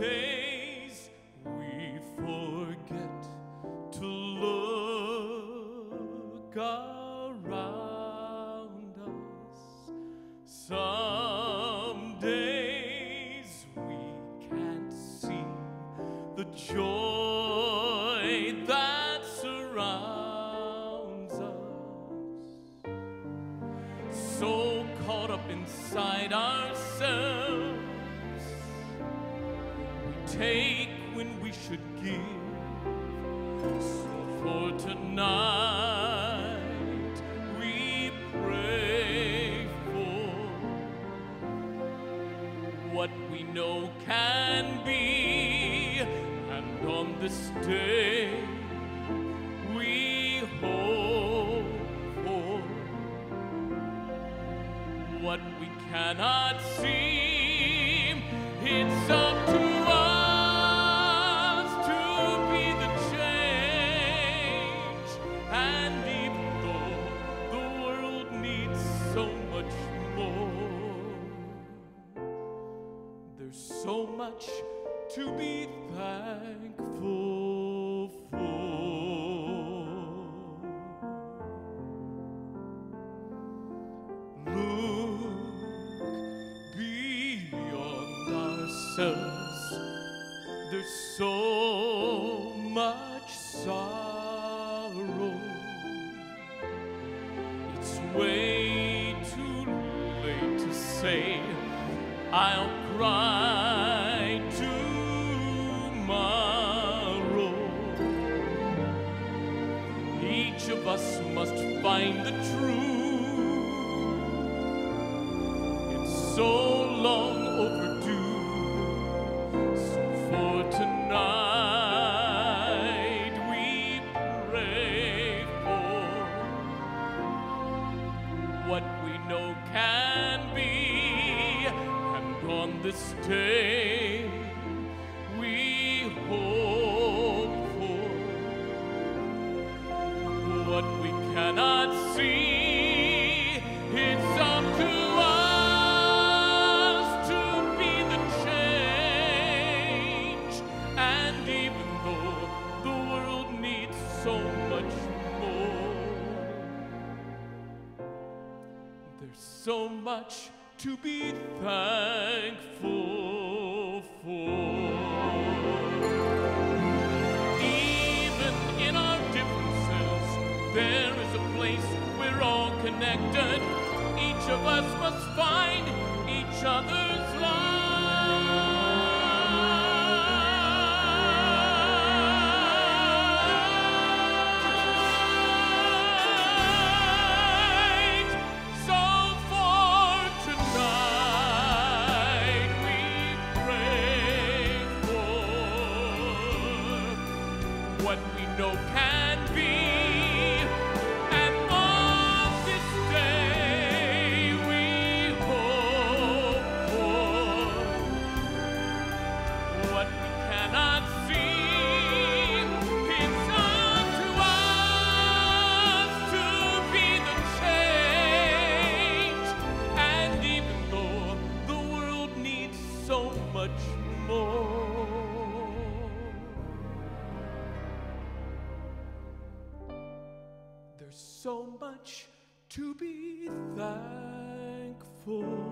days we forget to look around us. Some days we can't see the joy that surrounds us. So caught up inside ourselves, take when we should give. So for tonight, we pray for what we know can be, and on this day, we hope for what we cannot see. It's up to much to be thankful for. Look beyond ourselves. There's so much sorrow. It's way too late to say I'll cry Each of us must find the truth. It's so long overdue. So for tonight we pray for what we know can be, and on this day we hope cannot see. It's up to us to be the change. And even though the world needs so much more, there's so much to be thankful for. Of us must find each other's light. So for tonight we pray for what we know can so much more. There's so much to be thankful.